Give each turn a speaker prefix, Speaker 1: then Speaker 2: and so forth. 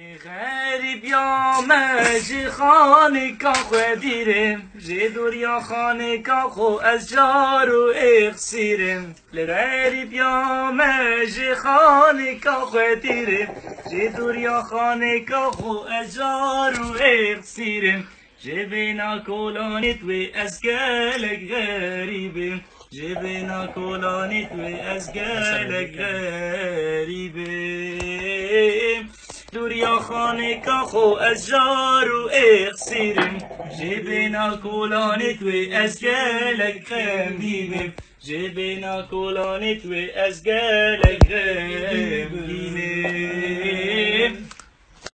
Speaker 1: غریب یا مجی خانه کا خو دیرم جی دوریا خانه کا خو از جار و اخسیرم لغریب یا مجی خانه کا خو دیرم جی دوریا خانه کا خو از جار و اخسیرم جی بینا کولانیت و از گلک غریبم جی کا خو از جار و اخسیرم جبنا کولانت و از گلک جبنا